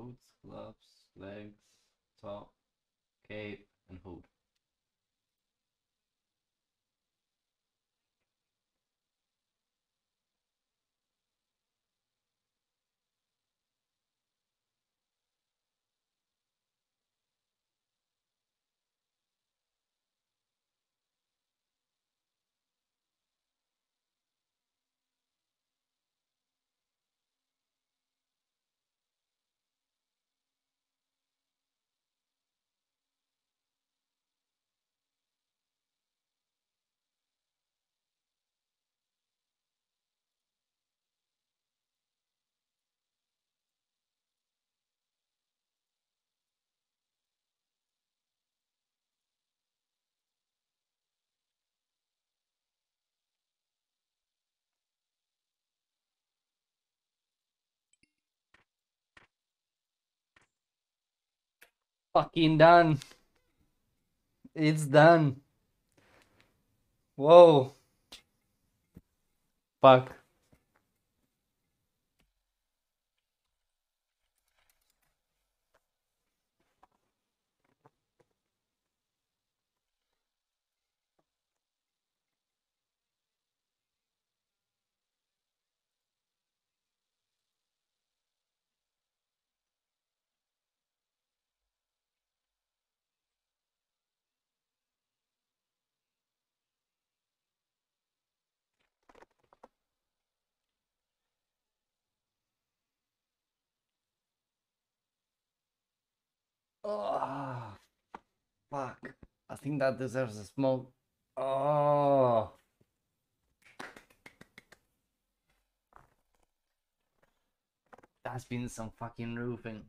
boots, gloves, legs, top, cape, and hood. Fucking done. It's done. Whoa. Fuck. Oh, fuck. I think that deserves a smoke. Oh. That's been some fucking roofing.